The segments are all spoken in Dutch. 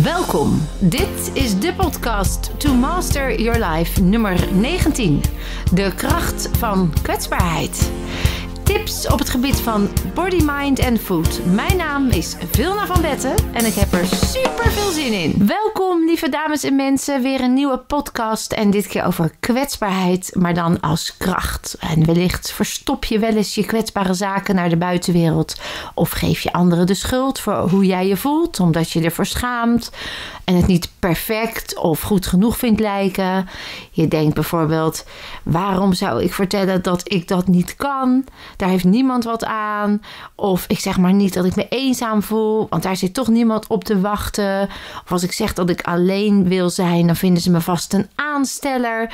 Welkom. Dit is de podcast To Master Your Life nummer 19. De kracht van kwetsbaarheid. Tips op het gebied van body, mind en food. Mijn naam is Vilna van Betten en ik heb er super veel zin in. Welkom lieve dames en mensen, weer een nieuwe podcast en dit keer over kwetsbaarheid, maar dan als kracht. En wellicht verstop je wel eens je kwetsbare zaken naar de buitenwereld of geef je anderen de schuld voor hoe jij je voelt, omdat je ervoor schaamt en het niet perfect of goed genoeg vindt lijken. Je denkt bijvoorbeeld: waarom zou ik vertellen dat ik dat niet kan? Daar heeft niemand wat aan. Of ik zeg maar niet dat ik me eenzaam voel, want daar zit toch niemand op te wachten. Of als ik zeg dat ik alleen wil zijn, dan vinden ze me vast een aansteller.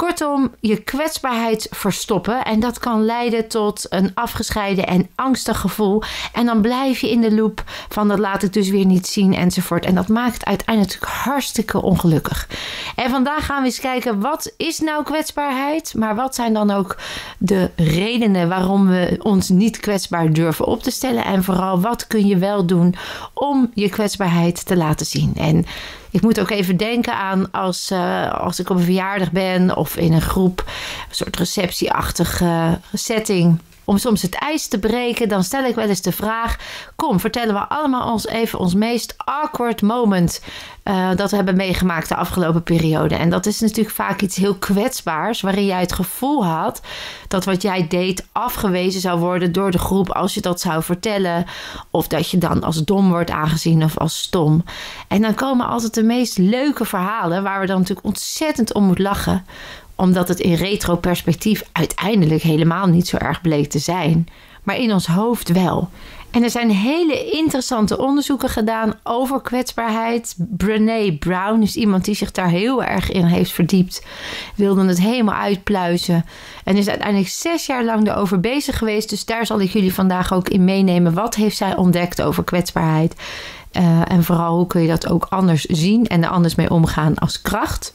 Kortom, je kwetsbaarheid verstoppen. En dat kan leiden tot een afgescheiden en angstig gevoel. En dan blijf je in de loop van dat laat ik dus weer niet zien enzovoort. En dat maakt uiteindelijk hartstikke ongelukkig. En vandaag gaan we eens kijken, wat is nou kwetsbaarheid? Maar wat zijn dan ook de redenen waarom we ons niet kwetsbaar durven op te stellen? En vooral, wat kun je wel doen om je kwetsbaarheid te laten zien? En ik moet ook even denken aan als, uh, als ik op een verjaardag ben of in een groep, een soort receptieachtige setting om soms het ijs te breken, dan stel ik wel eens de vraag: Kom, vertellen we allemaal ons even ons meest awkward moment uh, dat we hebben meegemaakt de afgelopen periode. En dat is natuurlijk vaak iets heel kwetsbaars, waarin jij het gevoel had dat wat jij deed afgewezen zou worden door de groep als je dat zou vertellen. Of dat je dan als dom wordt aangezien of als stom. En dan komen altijd de meest leuke verhalen waar we dan natuurlijk ontzettend om moeten lachen omdat het in retro-perspectief uiteindelijk helemaal niet zo erg bleek te zijn, maar in ons hoofd wel. En er zijn hele interessante onderzoeken gedaan over kwetsbaarheid. Brené Brown is iemand die zich daar heel erg in heeft verdiept. Wilde het helemaal uitpluizen. En is uiteindelijk zes jaar lang erover bezig geweest. Dus daar zal ik jullie vandaag ook in meenemen. Wat heeft zij ontdekt over kwetsbaarheid? Uh, en vooral hoe kun je dat ook anders zien en er anders mee omgaan als kracht.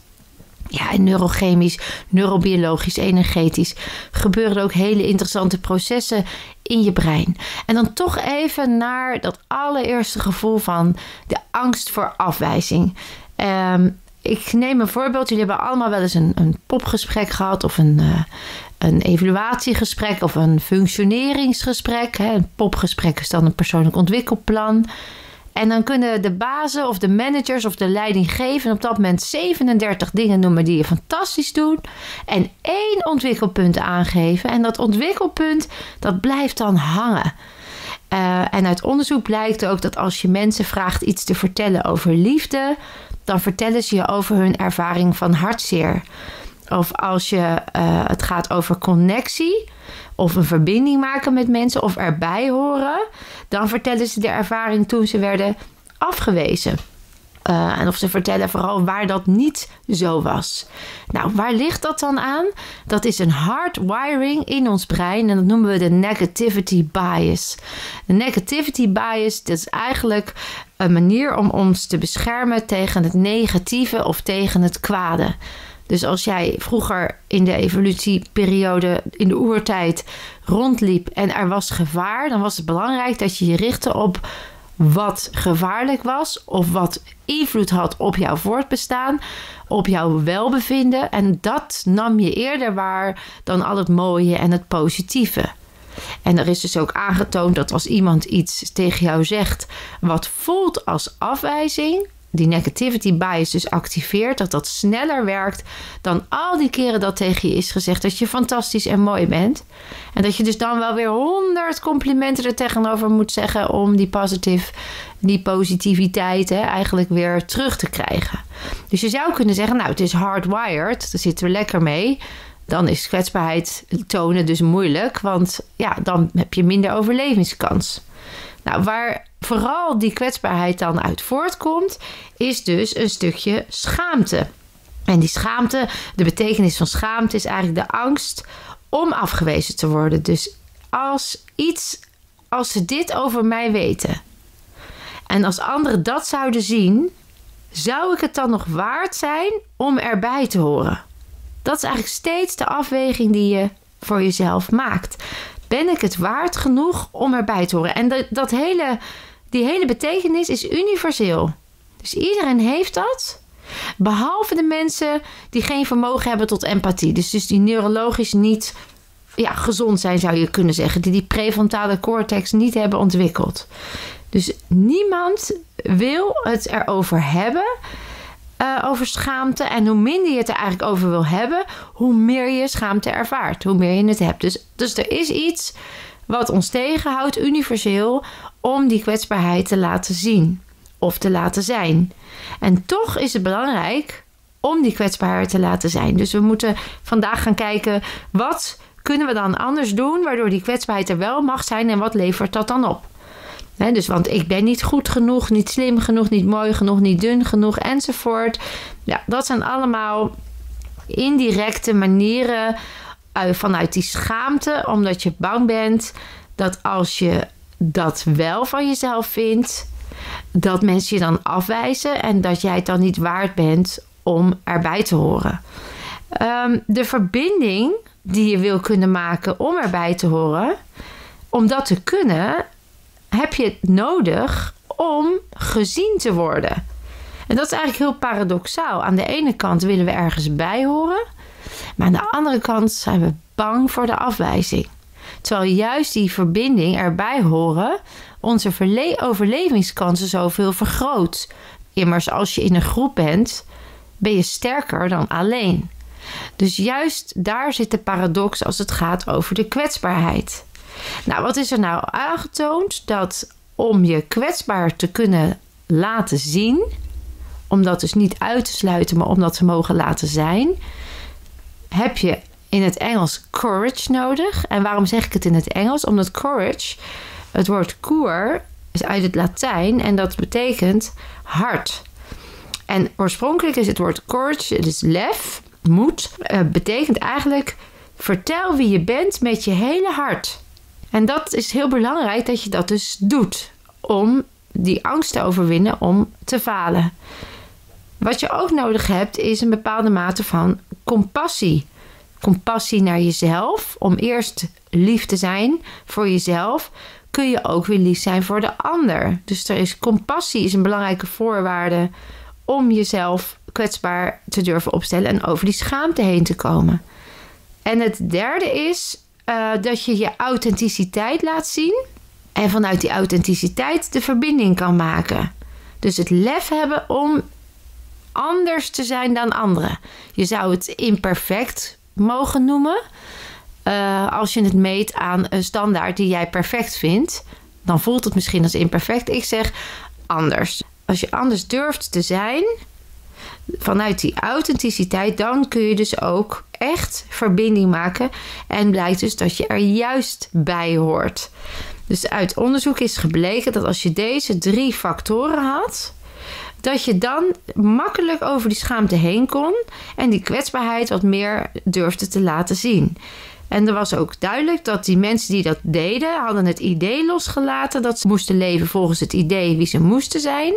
Ja, en neurochemisch, neurobiologisch, energetisch gebeuren ook hele interessante processen in je brein. En dan toch even naar dat allereerste gevoel van de angst voor afwijzing. Um, ik neem een voorbeeld. Jullie hebben allemaal wel eens een, een popgesprek gehad of een, uh, een evaluatiegesprek of een functioneringsgesprek. Hè. Een popgesprek is dan een persoonlijk ontwikkelplan. En dan kunnen de bazen of de managers of de leidinggevenden op dat moment 37 dingen noemen die je fantastisch doet. En één ontwikkelpunt aangeven. En dat ontwikkelpunt, dat blijft dan hangen. Uh, en uit onderzoek blijkt ook dat als je mensen vraagt iets te vertellen over liefde, dan vertellen ze je over hun ervaring van hartzeer. Of als je, uh, het gaat over connectie, of een verbinding maken met mensen of erbij horen, dan vertellen ze de ervaring toen ze werden afgewezen. Uh, en of ze vertellen vooral waar dat niet zo was. Nou, waar ligt dat dan aan? Dat is een hardwiring in ons brein en dat noemen we de negativity bias. De negativity bias dat is eigenlijk een manier om ons te beschermen tegen het negatieve of tegen het kwade. Dus als jij vroeger in de evolutieperiode, in de oertijd, rondliep en er was gevaar, dan was het belangrijk dat je je richtte op wat gevaarlijk was of wat invloed had op jouw voortbestaan, op jouw welbevinden. En dat nam je eerder waar dan al het mooie en het positieve. En er is dus ook aangetoond dat als iemand iets tegen jou zegt wat voelt als afwijzing, die negativity bias dus activeert, dat dat sneller werkt dan al die keren dat tegen je is gezegd dat je fantastisch en mooi bent. En dat je dus dan wel weer honderd complimenten er tegenover moet zeggen om die, positief, die positiviteit hè, eigenlijk weer terug te krijgen. Dus je zou kunnen zeggen, nou het is hardwired, daar zitten we lekker mee. Dan is kwetsbaarheid tonen dus moeilijk, want ja, dan heb je minder overlevingskans. Nou, waar vooral die kwetsbaarheid dan uit voortkomt, is dus een stukje schaamte. En die schaamte, de betekenis van schaamte is eigenlijk de angst om afgewezen te worden. Dus als iets, als ze dit over mij weten en als anderen dat zouden zien, zou ik het dan nog waard zijn om erbij te horen? Dat is eigenlijk steeds de afweging die je voor jezelf maakt. Ben ik het waard genoeg om erbij te horen? En dat, dat hele, die hele betekenis is universeel. Dus iedereen heeft dat. Behalve de mensen die geen vermogen hebben tot empathie. Dus, dus die neurologisch niet ja, gezond zijn, zou je kunnen zeggen. Die die prefrontale cortex niet hebben ontwikkeld. Dus niemand wil het erover hebben. Uh, over schaamte. En hoe minder je het er eigenlijk over wil hebben, hoe meer je schaamte ervaart. Hoe meer je het hebt. Dus, dus er is iets wat ons tegenhoudt, universeel, om die kwetsbaarheid te laten zien of te laten zijn. En toch is het belangrijk om die kwetsbaarheid te laten zijn. Dus we moeten vandaag gaan kijken wat kunnen we dan anders doen waardoor die kwetsbaarheid er wel mag zijn en wat levert dat dan op? Dus want ik ben niet goed genoeg, niet slim genoeg, niet mooi genoeg, niet dun genoeg enzovoort. Ja, dat zijn allemaal indirecte manieren uh, vanuit die schaamte, omdat je bang bent dat als je dat wel van jezelf vindt, dat mensen je dan afwijzen en dat jij het dan niet waard bent om erbij te horen. Um, de verbinding die je wil kunnen maken om erbij te horen, om dat te kunnen, heb je het nodig om gezien te worden. En dat is eigenlijk heel paradoxaal. Aan de ene kant willen we ergens bij horen, maar aan de andere kant zijn we bang voor de afwijzing. Terwijl juist die verbinding erbij horen onze overlevingskansen zoveel vergroot. Immers, als je in een groep bent, ben je sterker dan alleen. Dus juist daar zit de paradox als het gaat over de kwetsbaarheid. Nou, wat is er nou aangetoond? Dat om je kwetsbaar te kunnen laten zien, om dat dus niet uit te sluiten, maar om dat te mogen laten zijn, heb je in het Engels courage nodig. En waarom zeg ik het in het Engels? Omdat courage, het woord cour, is uit het Latijn en dat betekent hart. En oorspronkelijk is het woord courage, het is lef, moed, uh, betekent eigenlijk vertel wie je bent met je hele hart. En dat is heel belangrijk dat je dat dus doet om die angst te overwinnen om te falen. Wat je ook nodig hebt is een bepaalde mate van compassie. Compassie naar jezelf, om eerst lief te zijn voor jezelf, kun je ook weer lief zijn voor de ander. Dus er is compassie is een belangrijke voorwaarde om jezelf kwetsbaar te durven opstellen en over die schaamte heen te komen. En het derde is uh, dat je je authenticiteit laat zien en vanuit die authenticiteit de verbinding kan maken. Dus het lef hebben om anders te zijn dan anderen. Je zou het imperfect mogen noemen. Uh, als je het meet aan een standaard die jij perfect vindt, dan voelt het misschien als imperfect. Ik zeg anders. Als je anders durft te zijn, vanuit die authenticiteit, dan kun je dus ook echt verbinding maken. En blijkt dus dat je er juist bij hoort. Dus uit onderzoek is gebleken dat als je deze drie factoren had, dat je dan makkelijk over die schaamte heen kon en die kwetsbaarheid wat meer durfde te laten zien. En er was ook duidelijk dat die mensen die dat deden, hadden het idee losgelaten dat ze moesten leven volgens het idee wie ze moesten zijn,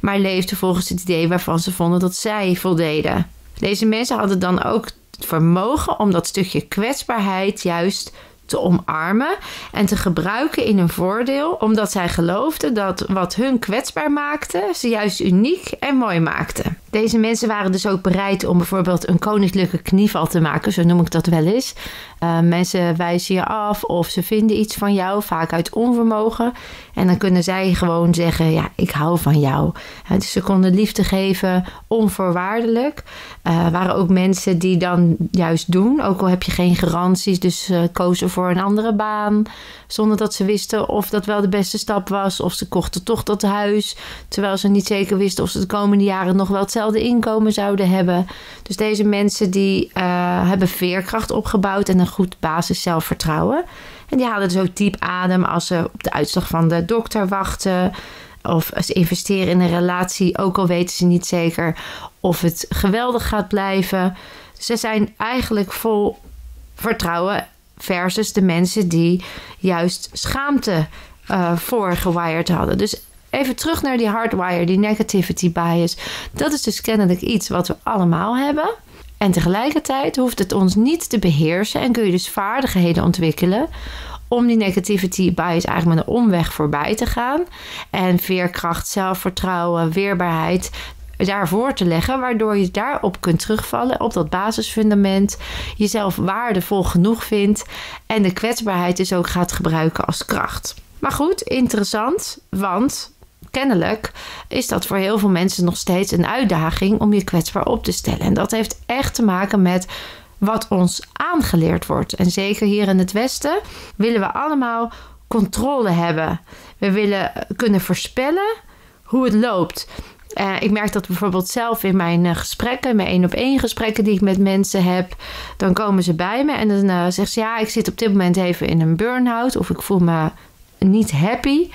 maar leefden volgens het idee waarvan ze vonden dat zij voldeden. Deze mensen hadden dan ook het vermogen om dat stukje kwetsbaarheid juist te omarmen en te gebruiken in hun voordeel, omdat zij geloofden dat wat hun kwetsbaar maakte, ze juist uniek en mooi maakte. Deze mensen waren dus ook bereid om bijvoorbeeld een koninklijke knieval te maken, zo noem ik dat wel eens. Uh, mensen wijzen je af of ze vinden iets van jou, vaak uit onvermogen. En dan kunnen zij gewoon zeggen: Ja, ik hou van jou. dus ze konden liefde geven onvoorwaardelijk. Uh, waren ook mensen die dan juist doen, ook al heb je geen garanties, dus uh, kozen voor een andere baan. Zonder dat ze wisten of dat wel de beste stap was. Of ze kochten toch dat huis. Terwijl ze niet zeker wisten of ze de komende jaren nog wel hetzelfde inkomen zouden hebben. Dus deze mensen die hebben veerkracht opgebouwd en een goed basis zelfvertrouwen. En die halen dus ook diep adem als ze op de uitslag van de dokter wachten. Of ze investeren in een relatie, ook al weten ze niet zeker of het geweldig gaat blijven. Ze zijn eigenlijk vol vertrouwen versus de mensen die juist schaamte uh, voor gewired hadden. Dus even terug naar die hardwire, die negativity bias. Dat is dus kennelijk iets wat we allemaal hebben. En tegelijkertijd hoeft het ons niet te beheersen en kun je dus vaardigheden ontwikkelen om die negativity bias eigenlijk met een omweg voorbij te gaan. En veerkracht, zelfvertrouwen, weerbaarheid daarvoor te leggen, waardoor je daarop kunt terugvallen, op dat basisfundament, jezelf waardevol genoeg vindt en de kwetsbaarheid dus ook gaat gebruiken als kracht. Maar goed, interessant, want kennelijk is dat voor heel veel mensen nog steeds een uitdaging om je kwetsbaar op te stellen. En dat heeft echt te maken met wat ons aangeleerd wordt. En zeker hier in het Westen willen we allemaal controle hebben. We willen kunnen voorspellen hoe het loopt. Uh, ik merk dat bijvoorbeeld zelf in mijn uh, gesprekken, mijn één op één gesprekken die ik met mensen heb, dan komen ze bij me en dan uh, zeggen ze ja, ik zit op dit moment even in een burn-out of ik voel me niet happy.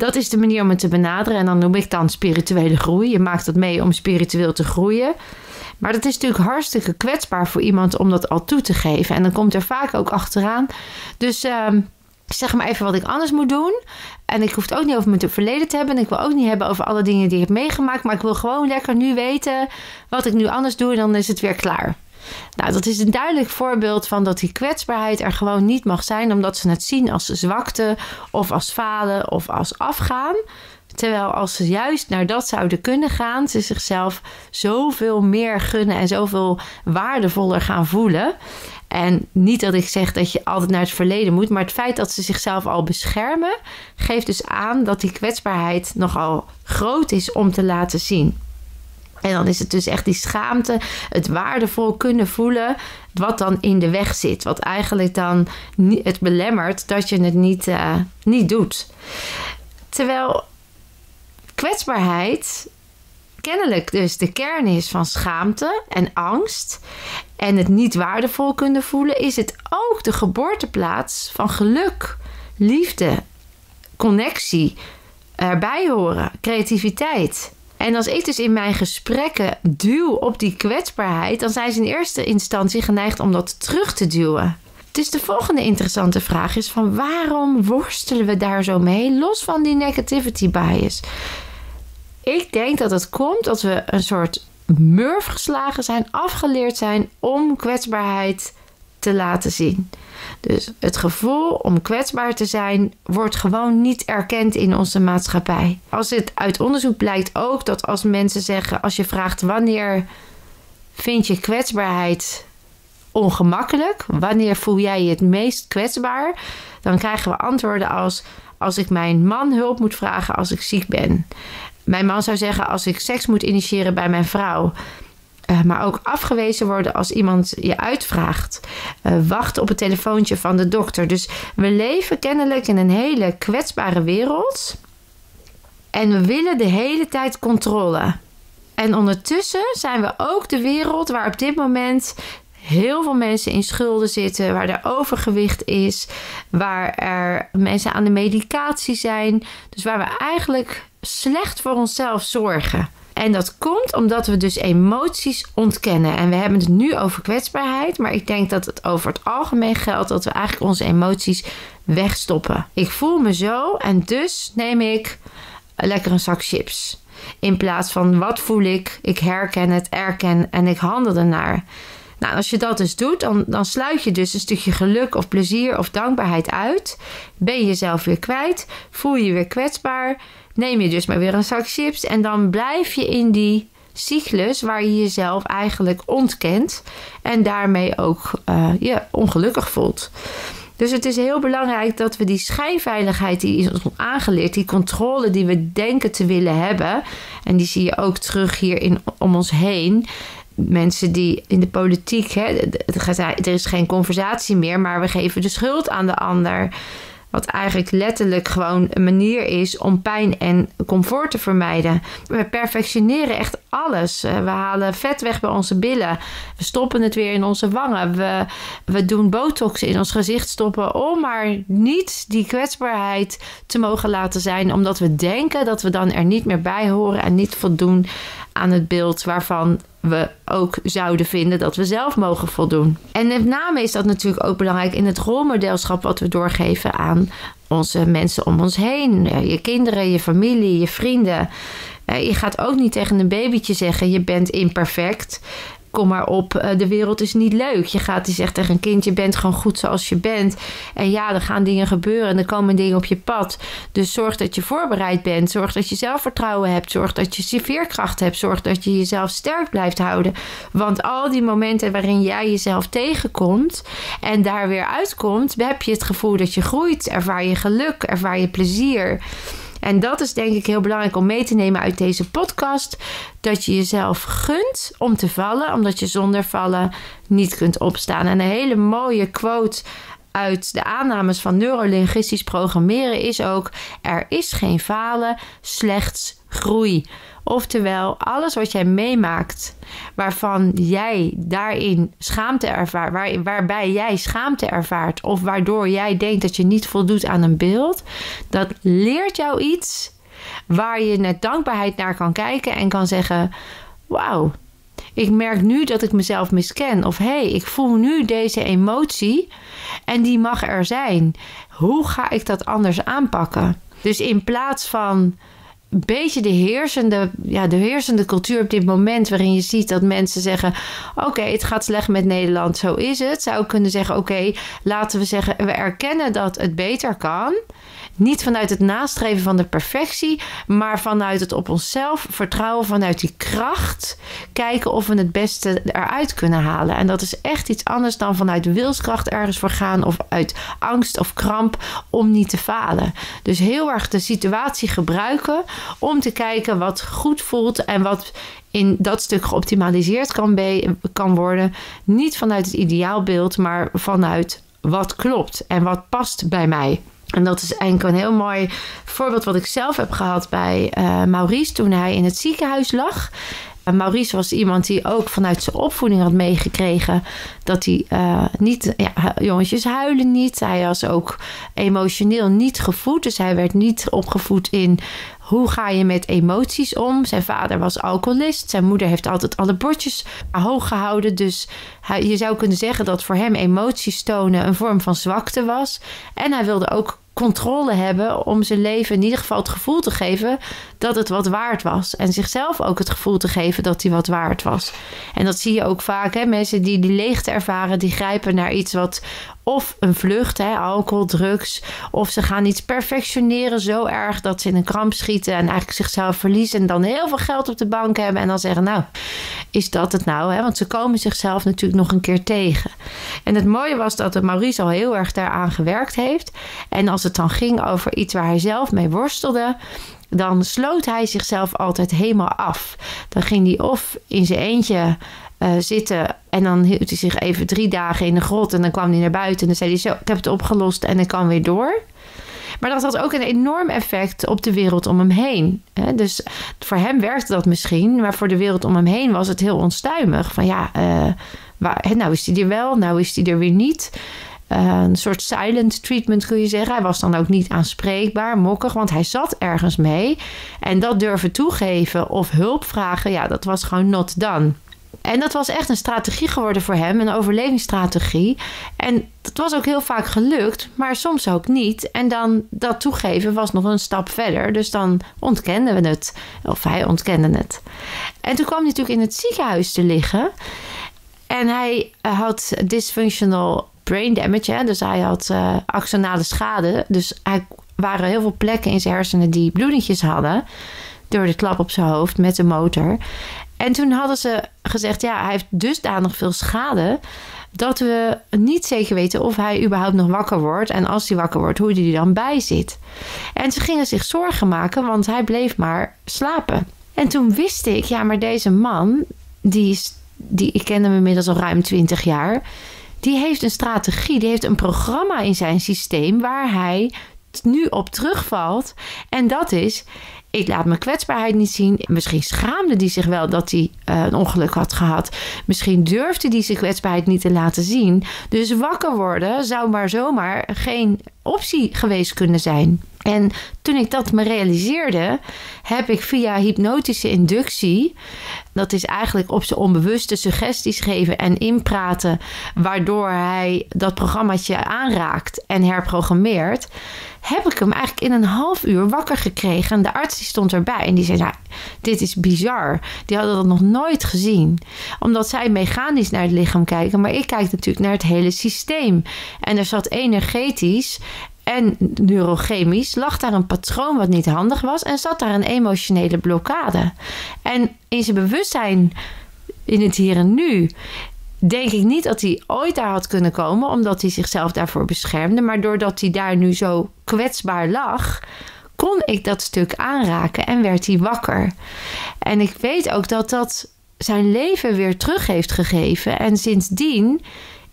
Dat is de manier om het te benaderen en dan noem ik dan spirituele groei. Je maakt dat mee om spiritueel te groeien. Maar dat is natuurlijk hartstikke kwetsbaar voor iemand om dat al toe te geven. En dan komt er vaak ook achteraan. Dus ehm, zeg maar even wat ik anders moet doen. En ik hoef het ook niet over mijn verleden te hebben. En ik wil ook niet hebben over alle dingen die ik heb meegemaakt. Maar ik wil gewoon lekker nu weten wat ik nu anders doe. En dan is het weer klaar. Nou, dat is een duidelijk voorbeeld van dat die kwetsbaarheid er gewoon niet mag zijn, omdat ze het zien als zwakte of als falen of als afgaan. Terwijl als ze juist naar dat zouden kunnen gaan, ze zichzelf zoveel meer gunnen en zoveel waardevoller gaan voelen. En niet dat ik zeg dat je altijd naar het verleden moet, maar het feit dat ze zichzelf al beschermen, geeft dus aan dat die kwetsbaarheid nogal groot is om te laten zien. En dan is het dus echt die schaamte, het waardevol kunnen voelen, wat dan in de weg zit. Wat eigenlijk dan het belemmert dat je het niet, uh, niet doet. Terwijl kwetsbaarheid kennelijk dus de kern is van schaamte en angst. En het niet waardevol kunnen voelen, is het ook de geboorteplaats van geluk, liefde, connectie, erbij horen, creativiteit. En als ik dus in mijn gesprekken duw op die kwetsbaarheid, dan zijn ze in eerste instantie geneigd om dat terug te duwen. Dus de volgende interessante vraag is van waarom worstelen we daar zo mee, los van die negativity bias? Ik denk dat het komt dat we een soort murf geslagen zijn, afgeleerd zijn om kwetsbaarheid te laten zien. Dus het gevoel om kwetsbaar te zijn wordt gewoon niet erkend in onze maatschappij. Als het uit onderzoek blijkt ook dat als mensen zeggen, als je vraagt wanneer vind je kwetsbaarheid ongemakkelijk, wanneer voel jij je het meest kwetsbaar, dan krijgen we antwoorden als als ik mijn man hulp moet vragen als ik ziek ben. Mijn man zou zeggen als ik seks moet initiëren bij mijn vrouw. Uh, maar ook afgewezen worden als iemand je uitvraagt. Uh, wachten op het telefoontje van de dokter. Dus we leven kennelijk in een hele kwetsbare wereld. En we willen de hele tijd controle. En ondertussen zijn we ook de wereld waar op dit moment heel veel mensen in schulden zitten, waar er overgewicht is, waar er mensen aan de medicatie zijn. Dus waar we eigenlijk slecht voor onszelf zorgen. En dat komt omdat we dus emoties ontkennen. En we hebben het nu over kwetsbaarheid, maar ik denk dat het over het algemeen geldt dat we eigenlijk onze emoties wegstoppen. Ik voel me zo en dus neem ik lekker een zak chips. In plaats van wat voel ik, ik herken het, erken en ik handel ernaar. Nou, als je dat dus doet, dan, dan sluit je dus een stukje geluk of plezier of dankbaarheid uit. Ben je jezelf weer kwijt, voel je je weer kwetsbaar neem je dus maar weer een zak chips en dan blijf je in die cyclus waar je jezelf eigenlijk ontkent en daarmee ook uh, je ongelukkig voelt. Dus het is heel belangrijk dat we die schijnveiligheid die is ons aangeleerd, die controle die we denken te willen hebben, en die zie je ook terug hier in, om ons heen. Mensen die in de politiek, hè, er is geen conversatie meer, maar we geven de schuld aan de ander. Wat eigenlijk letterlijk gewoon een manier is om pijn en comfort te vermijden. We perfectioneren echt alles. Eh, we halen vet weg bij onze billen. We stoppen het weer in onze wangen. We, we doen botox in ons gezicht stoppen om maar niet die kwetsbaarheid te mogen laten zijn. Omdat we denken dat we dan er niet meer bij horen en niet voldoen aan het beeld waarvan we ook zouden vinden dat we zelf mogen voldoen. En met name is dat natuurlijk ook belangrijk in het rolmodelschap wat we doorgeven aan onze mensen om ons heen. Je kinderen, je familie, je vrienden. Je gaat ook niet tegen een babytje zeggen: je bent imperfect. Kom maar op, eh, de wereld is niet leuk. Je gaat die zegt tegen een kind, je bent gewoon goed zoals je bent. En ja, er gaan dingen gebeuren en er komen dingen op je pad. Dus zorg dat je voorbereid bent. Zorg dat je zelfvertrouwen hebt. Zorg dat je veerkracht hebt. Zorg dat je jezelf sterk blijft houden. Want al die momenten waarin jij jezelf tegenkomt en daar weer uitkomt, heb je het gevoel dat je groeit. Ervaar je geluk, ervaar je plezier. En dat is denk ik heel belangrijk om mee te nemen uit deze podcast. Dat je jezelf gunt om te vallen, omdat je zonder vallen niet kunt opstaan. En een hele mooie quote uit de aannames van neurolinguistisch programmeren is ook: er is geen falen, slechts groei. Oftewel, alles wat jij meemaakt, waarvan jij daarin schaamte ervaart, waar, waarbij jij schaamte ervaart, of waardoor jij denkt dat je niet voldoet aan een beeld, dat leert jou iets waar je met dankbaarheid naar kan kijken en kan zeggen: Wauw, ik merk nu dat ik mezelf misken. Of hé, hey, ik voel nu deze emotie en die mag er zijn. Hoe ga ik dat anders aanpakken? Dus in plaats van een beetje de heersende, ja, de heersende cultuur op dit moment, waarin je ziet dat mensen zeggen: Oké, het gaat slecht met Nederland, zo is het. Zou kunnen zeggen: Oké, laten we zeggen, we erkennen dat het beter kan. Niet vanuit het nastreven van de perfectie, maar vanuit het op onszelf vertrouwen, vanuit die kracht. Kijken of we het beste eruit kunnen halen. En dat is echt iets anders dan vanuit wilskracht ergens voor gaan of uit angst of kramp om niet te falen. Dus heel erg de situatie gebruiken om te kijken wat goed voelt en wat in dat stuk geoptimaliseerd kan, kan worden. Niet vanuit het ideaalbeeld, maar vanuit wat klopt en wat past bij mij. En dat is eigenlijk een heel mooi voorbeeld wat ik zelf heb gehad bij uh, Maurice toen hij in het ziekenhuis lag. Maurice was iemand die ook vanuit zijn opvoeding had meegekregen dat hij uh, niet, ja, jongetjes huilen niet. Hij was ook emotioneel niet gevoed. Dus hij werd niet opgevoed in hoe ga je met emoties om? Zijn vader was alcoholist. Zijn moeder heeft altijd alle bordjes hoog gehouden. Dus hij, je zou kunnen zeggen dat voor hem emoties tonen een vorm van zwakte was. En hij wilde ook controle hebben om zijn leven in ieder geval het gevoel te geven dat het wat waard was. En zichzelf ook het gevoel te geven dat hij wat waard was. En dat zie je ook vaak. Hè? Mensen die die leegte ervaren, die grijpen naar iets wat of een vlucht, hè, alcohol, drugs. Of ze gaan iets perfectioneren zo erg dat ze in een kramp schieten en eigenlijk zichzelf verliezen. En dan heel veel geld op de bank hebben. En dan zeggen, nou, is dat het nou? Hè? Want ze komen zichzelf natuurlijk nog een keer tegen. En het mooie was dat Maurice al heel erg daaraan gewerkt heeft. En als het dan ging over iets waar hij zelf mee worstelde dan sloot hij zichzelf altijd helemaal af. Dan ging hij of in zijn eentje uh, zitten. En dan hield hij zich even drie dagen in de grot. En dan kwam hij naar buiten. En dan zei hij zo, ik heb het opgelost en ik kan weer door. Maar dat had ook een enorm effect op de wereld om hem heen. Dus voor hem werkte dat misschien. Maar voor de wereld om hem heen was het heel onstuimig. Van ja, uh, waar, nou is hij er wel, nou is hij er weer niet. Uh, een soort silent treatment kun je zeggen. Hij was dan ook niet aanspreekbaar, mokkig, want hij zat ergens mee. En dat durven toegeven of hulp vragen, ja, dat was gewoon not done. En dat was echt een strategie geworden voor hem, een overlevingsstrategie. En dat was ook heel vaak gelukt, maar soms ook niet. En dan dat toegeven was nog een stap verder. Dus dan ontkenden we het. Of hij ontkende het. En toen kwam hij natuurlijk in het ziekenhuis te liggen. En hij had dysfunctional brain damage. Hè? Dus hij had uh, axonale schade. Dus er waren heel veel plekken in zijn hersenen die bloedingjes hadden. Door de klap op zijn hoofd met de motor. En toen hadden ze gezegd, ja, hij heeft dusdanig veel schade dat we niet zeker weten of hij überhaupt nog wakker wordt. En als hij wakker wordt, hoe hij er dan bij zit. En ze gingen zich zorgen maken, want hij bleef maar slapen. En toen wist ik, ja, maar deze man, die, is, die ik ken hem inmiddels al ruim 20 jaar. Die heeft een strategie, die heeft een programma in zijn systeem waar hij nu op terugvalt. En dat is, ik laat mijn kwetsbaarheid niet zien. Misschien schaamde hij zich wel dat hij uh, een ongeluk had gehad. Misschien durfde hij zijn kwetsbaarheid niet te laten zien. Dus wakker worden zou maar zomaar geen optie geweest kunnen zijn. En toen ik dat me realiseerde, heb ik via hypnotische inductie, dat is eigenlijk op zijn onbewuste suggesties geven en inpraten, waardoor hij dat programmaatje aanraakt en herprogrammeert, heb ik hem eigenlijk in een half uur wakker gekregen. En de arts die stond erbij en die zei: nou, dit is bizar. Die hadden dat nog nooit gezien. Omdat zij mechanisch naar het lichaam kijken, maar ik kijk natuurlijk naar het hele systeem. En er zat energetisch en neurochemisch lag daar een patroon wat niet handig was en zat daar een emotionele blokkade. En in zijn bewustzijn in het hier en nu denk ik niet dat hij ooit daar had kunnen komen, omdat hij zichzelf daarvoor beschermde. Maar doordat hij daar nu zo kwetsbaar lag, kon ik dat stuk aanraken en werd hij wakker. En ik weet ook dat dat zijn leven weer terug heeft gegeven. En sindsdien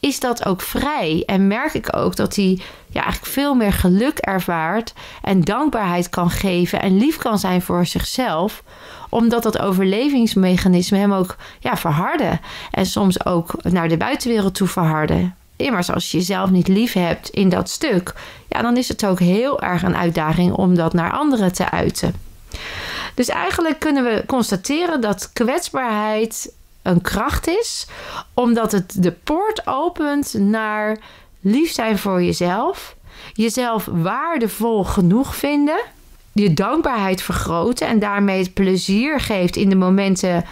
is dat ook vrij. En merk ik ook dat hij ja, eigenlijk veel meer geluk ervaart en dankbaarheid kan geven en lief kan zijn voor zichzelf omdat dat overlevingsmechanisme hem ook ja, verharden. En soms ook naar de buitenwereld toe verharden. Immers, als je jezelf niet lief hebt in dat stuk, ja, dan is het ook heel erg een uitdaging om dat naar anderen te uiten. Dus eigenlijk kunnen we constateren dat kwetsbaarheid een kracht is, omdat het de poort opent naar lief zijn voor jezelf, jezelf waardevol genoeg vinden, je dankbaarheid vergroten en daarmee het plezier geeft in de momenten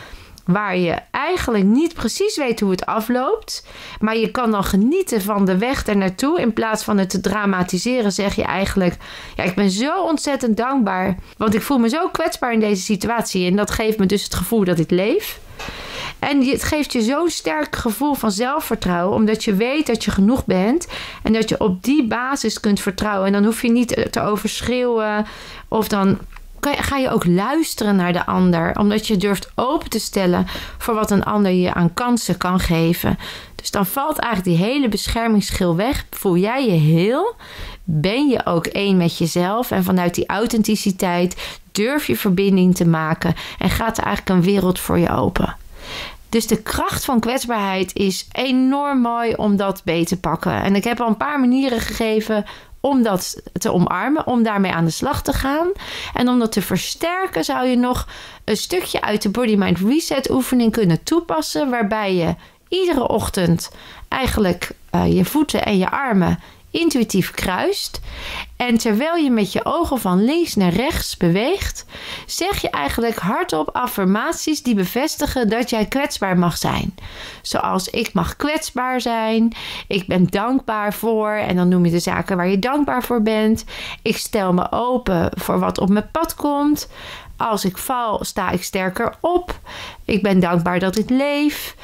waar je eigenlijk niet precies weet hoe het afloopt. Maar je kan dan genieten van de weg er naartoe. In plaats van het te dramatiseren, zeg je eigenlijk: Ja, ik ben zo ontzettend dankbaar. Want ik voel me zo kwetsbaar in deze situatie. En dat geeft me dus het gevoel dat ik leef. En het geeft je zo'n sterk gevoel van zelfvertrouwen, omdat je weet dat je genoeg bent en dat je op die basis kunt vertrouwen. En dan hoef je niet te overschreeuwen of dan ga je ook luisteren naar de ander, omdat je durft open te stellen voor wat een ander je aan kansen kan geven. Dus dan valt eigenlijk die hele beschermingsschil weg. Voel jij je heel? Ben je ook één met jezelf? En vanuit die authenticiteit durf je verbinding te maken en gaat er eigenlijk een wereld voor je open. Dus de kracht van kwetsbaarheid is enorm mooi om dat beter te pakken. En ik heb al een paar manieren gegeven om dat te omarmen, om daarmee aan de slag te gaan. En om dat te versterken, zou je nog een stukje uit de Body Mind Reset oefening kunnen toepassen, waarbij je iedere ochtend eigenlijk uh, je voeten en je armen intuïtief kruist. En terwijl je met je ogen van links naar rechts beweegt, zeg je eigenlijk hardop affirmaties die bevestigen dat jij kwetsbaar mag zijn. Zoals ik mag kwetsbaar zijn, ik ben dankbaar voor, en dan noem je de zaken waar je dankbaar voor bent. Ik stel me open voor wat op mijn pad komt. Als ik val, sta ik sterker op. Ik ben dankbaar dat ik leef.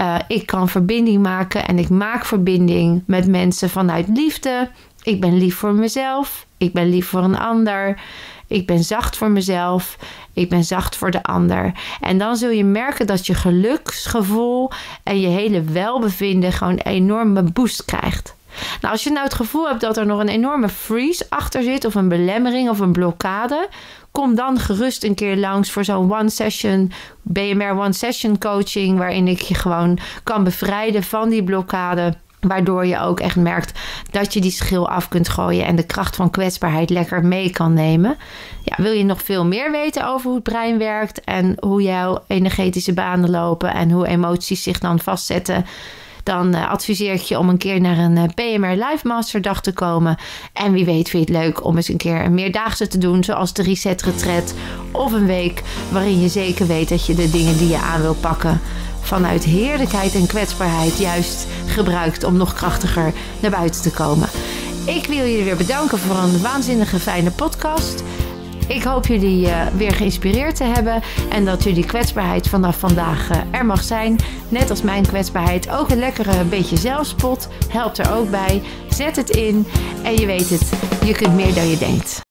Uh, ik kan verbinding maken en ik maak verbinding met mensen vanuit liefde. Ik ben lief voor mezelf. Ik ben lief voor een ander. Ik ben zacht voor mezelf. Ik ben zacht voor de ander. En dan zul je merken dat je geluksgevoel en je hele welbevinden gewoon een enorme boost krijgt. Nou, als je nou het gevoel hebt dat er nog een enorme freeze achter zit, of een belemmering of een blokkade, kom dan gerust een keer langs voor zo'n one session, BMR one session coaching, waarin ik je gewoon kan bevrijden van die blokkade. Waardoor je ook echt merkt dat je die schil af kunt gooien en de kracht van kwetsbaarheid lekker mee kan nemen. Ja, wil je nog veel meer weten over hoe het brein werkt en hoe jouw energetische banen lopen en hoe emoties zich dan vastzetten? Dan uh, adviseer ik je om een keer naar een eh, PMR Live Masterdag te komen. En wie weet vind je het leuk om eens een keer een meerdaagse te doen, zoals de Reset Retreat. Of een week waarin je zeker weet dat je de dingen die je aan wil pakken vanuit heerlijkheid en kwetsbaarheid juist gebruikt om nog krachtiger naar buiten te komen. Ik wil jullie weer bedanken voor een waanzinnige fijne podcast. Ik hoop jullie uh, weer geïnspireerd te hebben en dat jullie kwetsbaarheid vanaf vandaag uh, er mag zijn. Net als mijn kwetsbaarheid. Ook een lekkere beetje zelfspot helpt er ook bij. Zet het in en je weet het, je kunt meer dan je denkt.